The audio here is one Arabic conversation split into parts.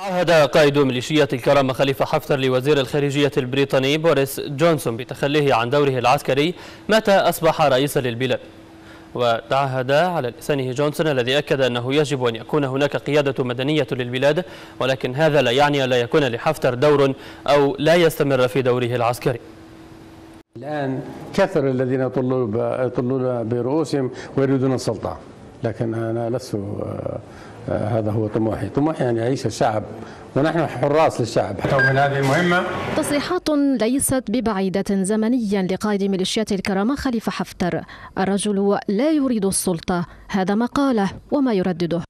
عهد قائد ميليشيات الكرامة خليفة حفتر لوزير الخارجية البريطاني بوريس جونسون بتخليه عن دوره العسكري متى أصبح رئيسا للبلاد؟ وتعهد على لسانه جونسون الذي أكد أنه يجب أن يكون هناك قيادة مدنية للبلاد ولكن هذا لا يعني لا يكون لحفتر دور أو لا يستمر في دوره العسكري. الآن كثر الذين يطلون برؤوسهم ويريدون السلطة. لكن أنا لست هذا هو طموحي. طموحي أن يعيش الشعب ونحن حراس للشعب. من هذه المهمة تصريحات ليست ببعيدة زمنيا لقائد ميليشيات الكرامة خليفة حفتر. الرجل لا يريد السلطة هذا ما قاله وما يردده.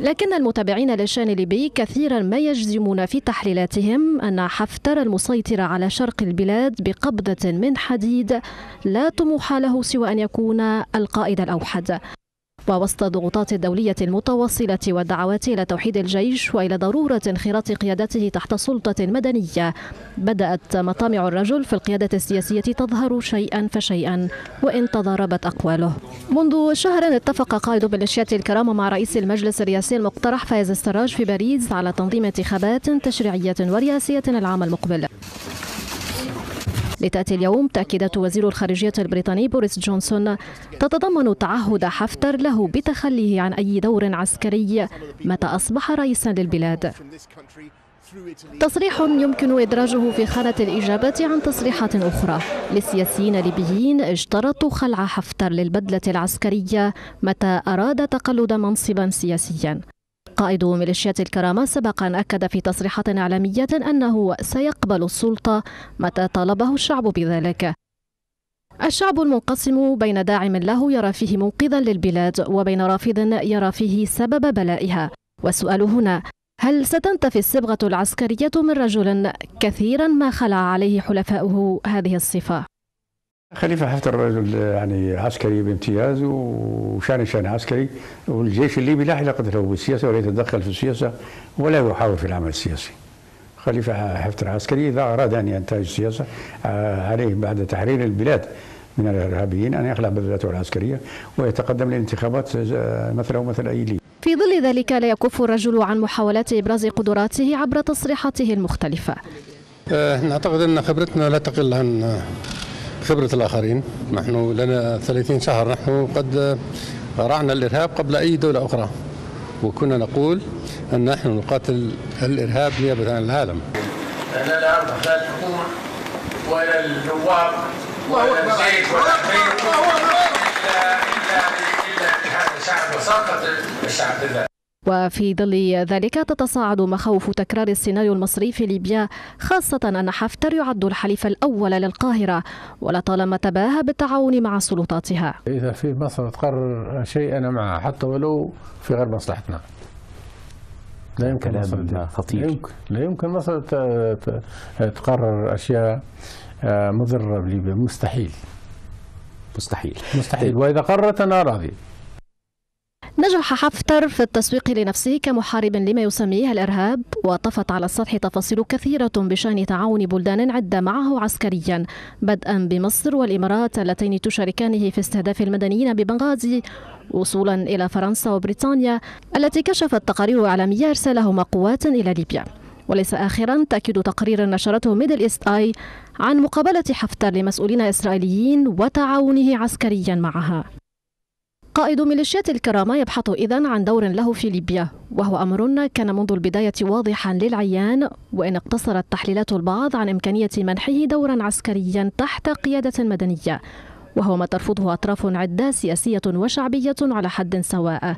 لكن المتابعين للشأن الليبي كثيرا ما يجزمون في تحليلاتهم أن حفتر المسيطر على شرق البلاد بقبضة من حديد لا طموح له سوى أن يكون القائد الأوحد. ووسط الضغوطات الدولية المتواصلة والدعوات إلى توحيد الجيش وإلى ضرورة انخراط قيادته تحت سلطة مدنية. بدأت مطامع الرجل في القيادة السياسية تظهر شيئا فشيئا وإن تضاربت أقواله. منذ شهر اتفق قائد ميليشيات الكرامة مع رئيس المجلس الرئاسي المقترح فايز السراج في باريس على تنظيم انتخابات تشريعية ورئاسية العام المقبل. لتأتي اليوم تأكيدات وزير الخارجية البريطاني بوريس جونسون تتضمن تعهد حفتر له بتخليه عن أي دور عسكري متى أصبح رئيسا للبلاد. تصريح يمكن إدراجه في خانة الإجابة عن تصريحات أخرى. للسياسيين الليبيين اشترطوا خلع حفتر للبدلة العسكرية متى أراد تقلد منصبا سياسيا. قائد ميليشيات الكرامة سبق أن أكد في تصريحات إعلامية أنه سيقبل السلطة متى طالبه الشعب بذلك الشعب المنقسم بين داعم له يرى فيه منقذا للبلاد وبين رافض يرى فيه سبب بلائها والسؤال هنا هل ستنتفي الصبغة العسكرية من رجل كثيرا ما خلع عليه حلفاؤه هذه الصفة؟ خليفة حفتر رجل يعني عسكري بامتياز وشان شان عسكري والجيش الليبي لا علاقة له بالسياسة ولا يتدخل في السياسة ولا يحاول في العمل السياسي. خليفة حفتر عسكري إذا أراد أن ينتهج السياسة عليه بعد تحرير البلاد من الإرهابيين أن يخلع بذلته العسكرية ويتقدم للانتخابات مثله مثل أي ليبي. في ظل ذلك لا يكف الرجل عن محاولات إبراز قدراته عبر تصريحاته المختلفة. نعتقد أن خبرتنا لا تقل عن خبرة الآخرين. نحن لنا 30 شهر. نحن قد قرعنا الإرهاب قبل أي دولة أخرى. وكنا نقول أن نحن نقاتل الإرهاب نيابة عن العالم. أنا لا أرضى لا الحكومة ولا النواب ولا الزيت ولا إلا إلا إلا اتحاد الشعب وسقط الشعب ذلك وفي ظل ذلك تتصاعد مخاوف تكرار السيناريو المصري في ليبيا خاصة أن حفتر يعد الحليف الأول للقاهرة ولطالما تباهى بالتعاون مع سلطاتها. إذا في مصر تقرر شيء أنا معه حتى ولو في غير مصلحتنا. لا يمكن كلام خطير. لا يمكن لا يمكن مصر تقرر أشياء مضرة بليبيا مستحيل. مستحيل. مستحيل. وإذا قررت أنا راضي. نجح حفتر في التسويق لنفسه كمحارب لما يسميه الإرهاب وطفت على السطح تفاصيل كثيرة بشأن تعاون بلدان عده معه عسكريا بدءا بمصر والإمارات اللتين تشاركانه في استهداف المدنيين ببنغازي وصولا إلى فرنسا وبريطانيا التي كشفت تقارير إعلامية إرسالهما قوات إلى ليبيا. وليس آخرا تأكيد تقرير نشرته ميدل إيست آي عن مقابلة حفتر لمسؤولين إسرائيليين وتعاونه عسكريا معها. قائد ميليشيات الكرامة يبحث إذن عن دور له في ليبيا وهو أمر كان منذ البداية واضحا للعيان وإن اقتصرت تحليلات البعض عن إمكانية منحه دورا عسكريا تحت قيادة مدنية وهو ما ترفضه أطراف عدة سياسية وشعبية على حد سواء.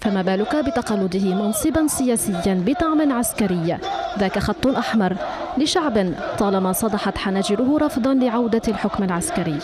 فما بالك بتقلده منصبا سياسيا بطعم عسكري؟ ذاك خط أحمر لشعب طالما صدحت حناجره رفضا لعودة الحكم العسكري.